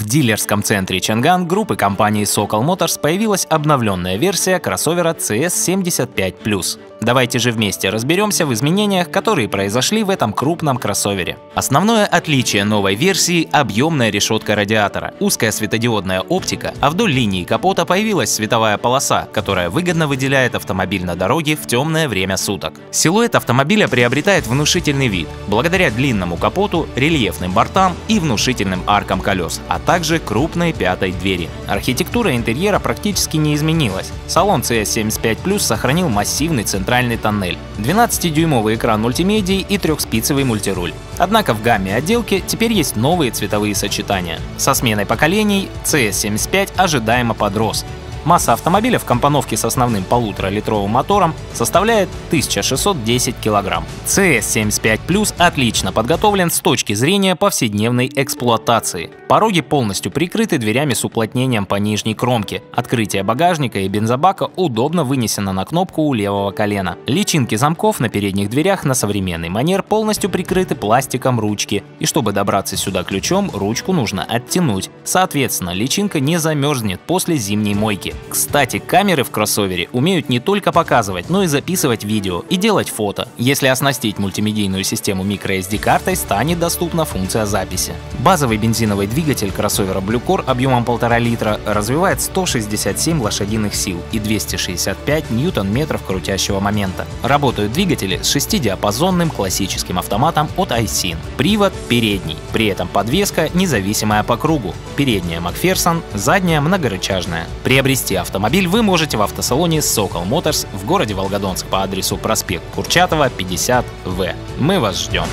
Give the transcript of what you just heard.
В дилерском центре Чанган группы компании Sokol Motors появилась обновленная версия кроссовера CS75+. Давайте же вместе разберемся в изменениях, которые произошли в этом крупном кроссовере. Основное отличие новой версии — объемная решетка радиатора, узкая светодиодная оптика, а вдоль линии капота появилась световая полоса, которая выгодно выделяет автомобиль на дороге в темное время суток. Силуэт автомобиля приобретает внушительный вид, благодаря длинному капоту, рельефным бортам и внушительным аркам колес, а также крупной пятой двери. Архитектура интерьера практически не изменилась. Салон CS75 Plus сохранил массивный центр центральный тоннель, 12-дюймовый экран мультимедии и трехспицевый мультируль. Однако в гамме отделки теперь есть новые цветовые сочетания. Со сменой поколений CS75 ожидаемо подрос, Масса автомобиля в компоновке с основным полуторалитровым мотором составляет 1610 кг. CS75 Plus отлично подготовлен с точки зрения повседневной эксплуатации. Пороги полностью прикрыты дверями с уплотнением по нижней кромке. Открытие багажника и бензобака удобно вынесено на кнопку у левого колена. Личинки замков на передних дверях на современный манер полностью прикрыты пластиком ручки. И чтобы добраться сюда ключом, ручку нужно оттянуть. Соответственно, личинка не замерзнет после зимней мойки динамики. Кстати, камеры в кроссовере умеют не только показывать, но и записывать видео и делать фото. Если оснастить мультимедийную систему microSD-картой, станет доступна функция записи. Базовый бензиновый двигатель кроссовера Bluecore объемом 1,5 литра развивает 167 лошадиных сил и 265 ньютон-метров крутящего момента. Работают двигатели с шестидиапазонным классическим автоматом от iSyn. Привод передний, при этом подвеска независимая по кругу. Передняя Макферсон, задняя многорычажная. Приобрести Приобрести автомобиль вы можете в автосалоне Sokol Motors в городе Волгодонск по адресу проспект Курчатова, 50В. Мы вас ждем.